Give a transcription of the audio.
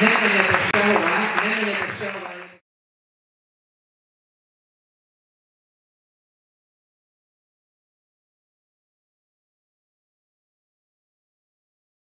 tutte le